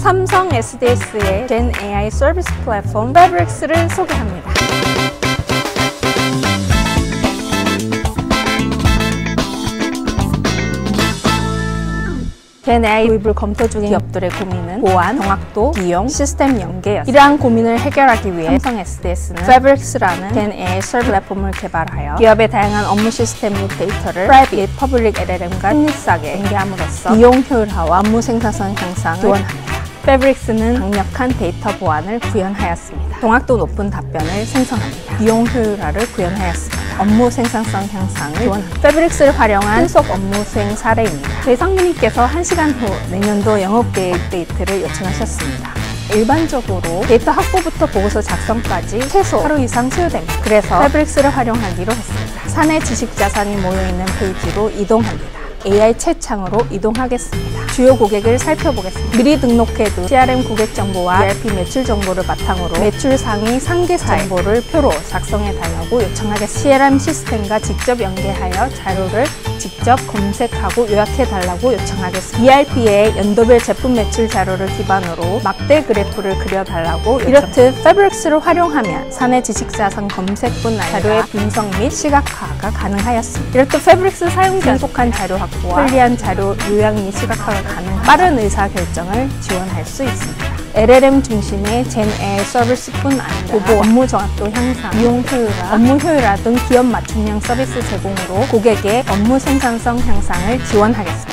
삼성 SDS의 Gen AI 서비스 플랫폼 Fabrics를 소개합니다. Gen AI 도입을 검토 중인 기업들의 고민은 보안, 정확도, 비용, 시스템 연계였습니다. 이러한 고민을 해결하기 위해 삼성 SDS는 Fabrics라는 Gen AI 서비스 플랫폼을 개발하여 기업의 다양한 업무 시스템 및 데이터를 Private 및 Public LLM과 신리싸게 연계함으로써 비용 효율화와 업무 생산성 향상을 지원합니다. FabriX는 강력한 데이터 보안을 구현하였습니다. 정확도 높은 답변을 생성합니다. 비용 효율화를 구현하였습니다. 업무 생산성 향상을 지원합니다. FabriX를 활용한 신속 업무 수행 사례입니다. 저희 상무님께서 1시간 후 내년도 영업계획 업데이트를 요청하셨습니다. 일반적으로 데이터 확보부터 보고서 작성까지 최소 하루 이상 소요됩니다. 그래서 FabriX를 활용하기로 했습니다. 사내 지식 자산이 모여있는 페이지로 이동합니다. AI 채창으로 이동하겠습니다. 주요 고객을 살펴보겠습니다. 미리 등록해둔 CRM 고객 정보와 ERP 매출 정보를 바탕으로 매출 상위 상계사의 정보를 표로 작성해 달라고 요청하겠습니다. CRM 시스템과 직접 연계하여 자료를 직접 검색하고 요약해 달라고 요청하겠습니다. ERP의 연도별 제품 매출 자료를 기반으로 막대 그래프를 그려달라고 이렇듯 Fabrics를 활용하면 사내 지식자산 검색뿐 아니라 자료의 분석 및 시각화가 가능하였습니다. 이렇듯 Fabrics 사용 신속한 자료 확보와 편리한 자료 요약 및 시각화가 가능한 빠른 의사 결정을 지원할 수 있습니다. LLM 중심의 Gen AI 서비스뿐 아니라 보고 업무 정확도 향상, 비용 효율화, 업무 효율화 등 기업 맞춤형 서비스 제공으로 고객의 업무 생산성 향상을 지원하겠습니다.